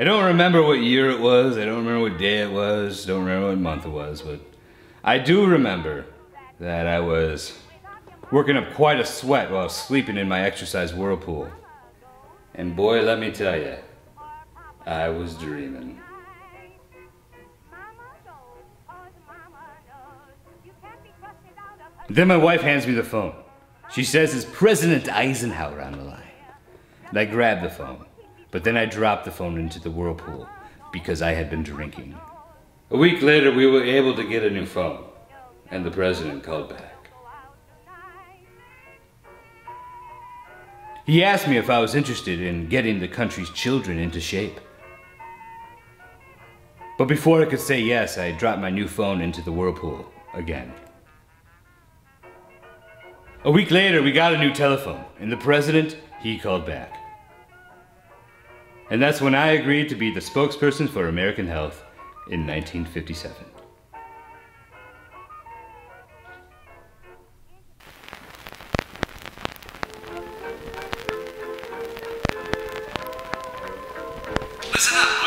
I don't remember what year it was, I don't remember what day it was, don't remember what month it was, but I do remember that I was working up quite a sweat while sleeping in my exercise whirlpool. And boy, let me tell you, I was dreaming. Then my wife hands me the phone. She says it's President Eisenhower on the line. And I grab the phone. But then I dropped the phone into the whirlpool because I had been drinking. A week later, we were able to get a new phone, and the president called back. He asked me if I was interested in getting the country's children into shape. But before I could say yes, I dropped my new phone into the whirlpool again. A week later, we got a new telephone, and the president, he called back. And that's when I agreed to be the spokesperson for American Health in 1957. Listen up,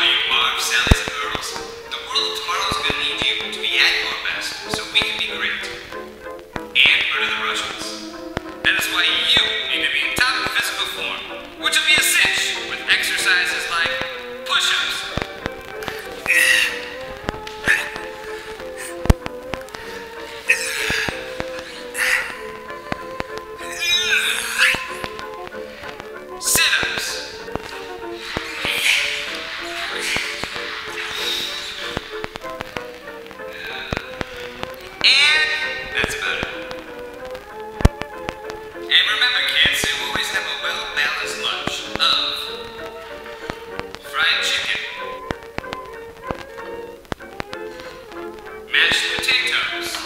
mashed potatoes,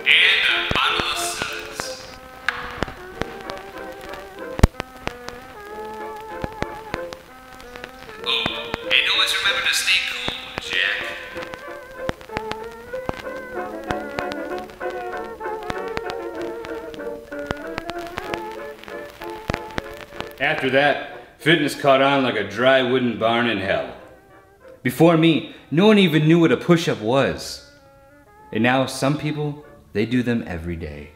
and a bottle of suds. Oh, and always remember to stay cool, Jack. After that, fitness caught on like a dry wooden barn in hell. Before me, no one even knew what a push up was. And now some people, they do them every day.